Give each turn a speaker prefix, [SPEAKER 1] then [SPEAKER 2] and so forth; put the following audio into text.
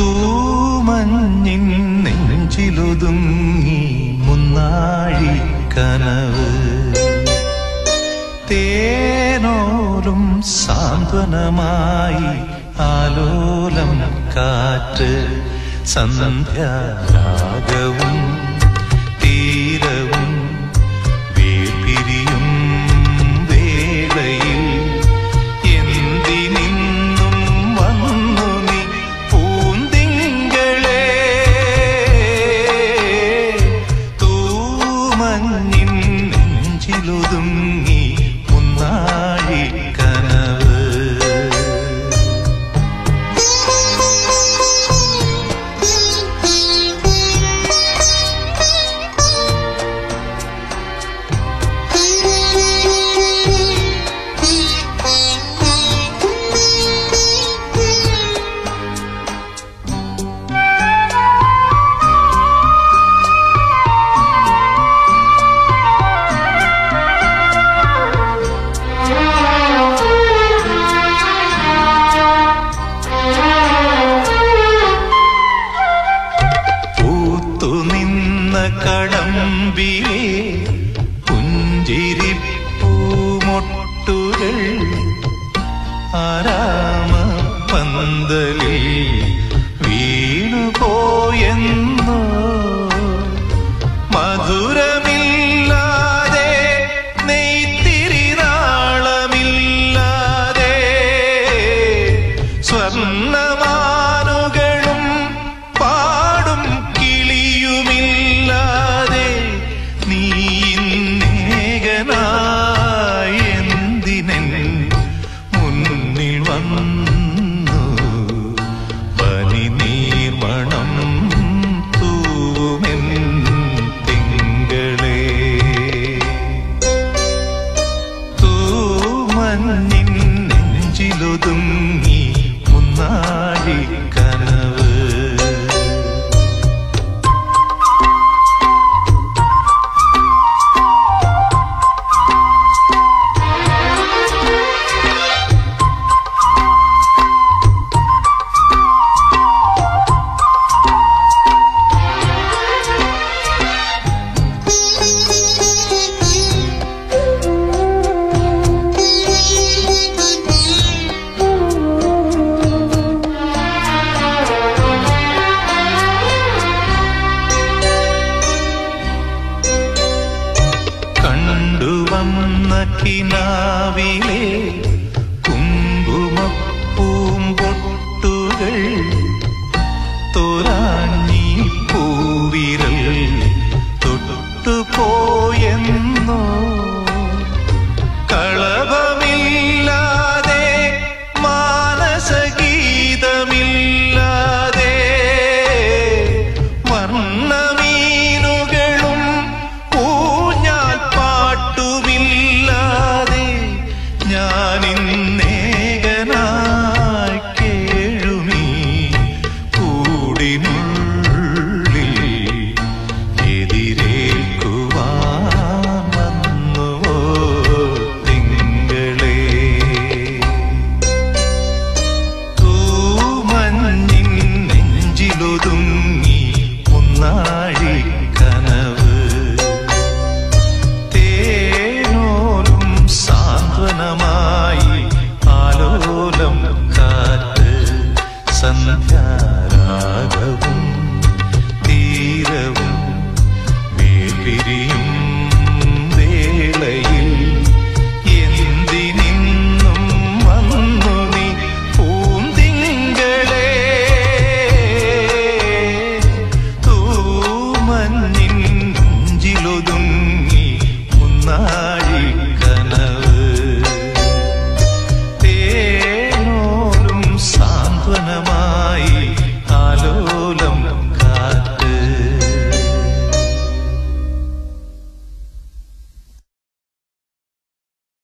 [SPEAKER 1] തൂമഞ്ഞിൻ നെഞ്ചിലൊതുങ്ങി മുന്നാഴി കനവ്. തേനോലും സാന്ത്വനമായി ആലോലം കാറ്റ് സന്ധ്യാഗവും ludum me. തുമ്പിയേ പുഞ്ചിരിപ്പൂമൊട്ടുകൾ ആരാമ പന്തലിൽ മുന്നിൽ വന്ന. നിന്ന കിനാവിലെ കുങ്കുമപ്പൂമ്പൊട്ടുകൾ